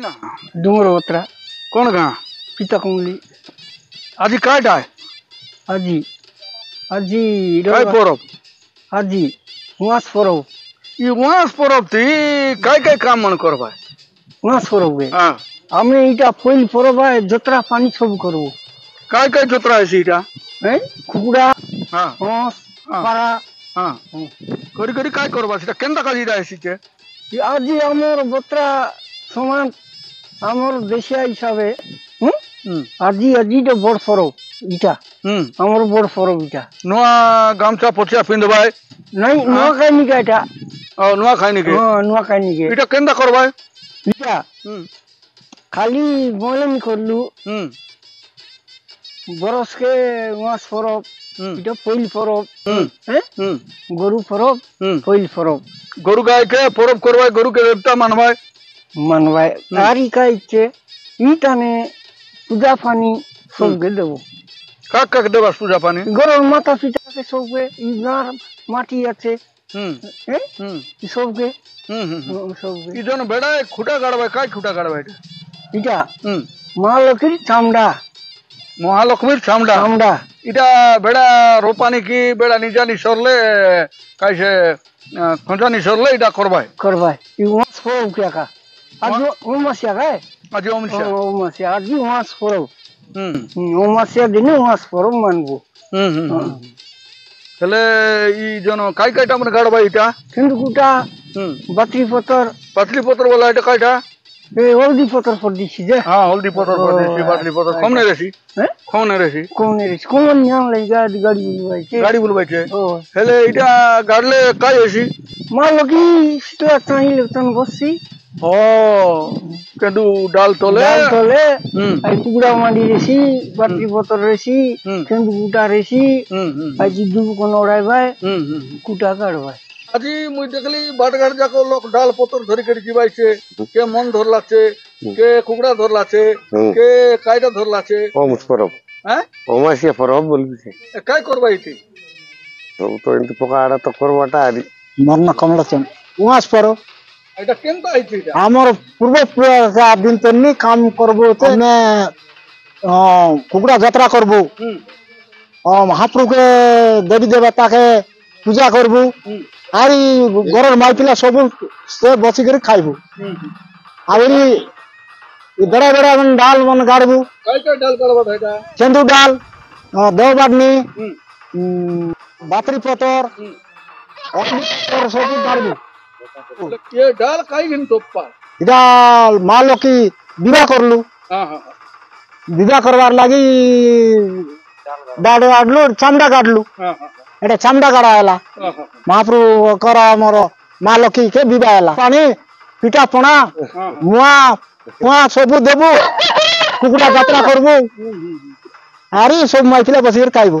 ना डूंगर कौन गा पिता कुंगली आजी काय डाय आजी। आजी काय पोरब? आजी वास पोरब। ये वास पोरब थी काय काय काम मन करबा वास पोरब गे हाँ। हमने इटा फूल पोरबा जतरा पानी सब करबो। काय काय जतरा है सीटा हैं? कुकुड़ा हाँ। हंस पारा। हाँ। करी करी काय करबा सीटा केंदा काजी डाय सीटे आजी हमर बतरा সমান আমার দেশিয়া হিসাবে হুম? আজি আজি তো বড় পরব ইটা। হুম। আমার বড় পরব ইটা। নয়া গামছা পচিয়া পিন্ধবাই নাই নোয়াখাই নিকা এটা ও নয়া খাই নাকি? হ্যাঁ নোয়াখাই নিকে। এটা কেনটা করবাই ইটা। হুম। খালি ময়লামি করলু হুম। বরসকে মাছ হুম। এটা পইল হুম। হ্যাঁ হুম। গরু হুম। পইল পরব গরু গায়কে পরব করবাই গরুকে দেবতা মানবাই মানবাই আর ইকা ইচ্ছে ইটানে পূজা পানি সবকে দেবো। কাক কাক দেবাস পূজা পানি গরুর মাথা পিঠাকে সবকে ইনার মাটি আছে। হুম। হুম। সবকে হুম হুম। সবকে বেড়ায় খুঁটা গাড়বাই কাই খুঁটা গাড়বাই এটা? এটা হুম। মা লক্ষ্মীর চামড়া। মহালক্ষ্মীর চামড়া? চামড়া। এটা বেড়া রোপানি কি বেড়া নিজানি সরলে কাইসে খোঁজানি সরলে এটা করবাই ই কাকা আজ ও মাসিয়া গায় আজি অমসা ও মাসিয়া আজি মাছ পরব হুম ও মাসিয়া দিনে মাছ পরব মানবো হুম হুম হুম। তাহলে ই জন কাই কাইটা মানে গাড়বাই এটা কিন্তু গোটা হুম বাতরি পতর পাতলি পত্র বলা এটা কাইটা এই হলদি পতর পর দিছি যে হ্যাঁ হলদি পত্র পাতলি পাতলি পত্র কম নে রেসি হ্যাঁ কম নে রেসি কোন রেস কোন নিয়াম লাই গাড়ি গাড়ি বুলবাইছে গাড়ি বলবাইছে ও হেলে এটা গাড়লে কাই এসি মা লগি সিটা চাইলে তন বসছি ও কেদু ডাল তোলে? ডাল তলে আই কুকুড়া মাডি রেসি বাতরি পতর গোটা রেসি হুম। হুম আই জিদু কোন ওড়াই ভাই কুটা কাড়বাই। আজি মুই দেখলি বাটঘাট যাক লোক ডাল পতর ধরি করে জিবাইছে কে মন ধরলাছে কে কুকড়া ধরলাছে। কে কাইটা ধরলাছে। ওমস পরব। হ্যাঁ? ওমাসিয়া পরব বলবিছে এ কাই করবাই তুই তো তো এমতি পোকা আড়া তো করবাটা আরি মরনা কমলাচন। উহাস পর আমার পূর্ব দিন কাম করব আমি কুকুড়া যাত্রা করব। মহাপ্রভুকে দেবী দেবতাকে পূজা করব। আর ঘরের মাই পিলা সব সে বসি করে খাইব। আହୁରି বেড়া বেড়া ডাল মানে গাড়বু। চেন্দু ডাল দেওবাডনি বাতরি পতর অগ্নি গাড়বু। ये डाल काई गिन टोप्पा ডাল মা লোকি বিবাহ করলু हां हां বিবাহ করবার লাগি ডাড় আডলু চামড়া কাটলু हां এটা চামড়া কাটা হেলা हां हां মহাপ্রভু কর আমার মা লোকি কে বিবাহ হেলা পানি পিঠা পଣା মুয়া পুয়া সবু দেবু কুকুড়া যাত্রা করবু আরে সব মাইছিলে বসিয়ে খাইবু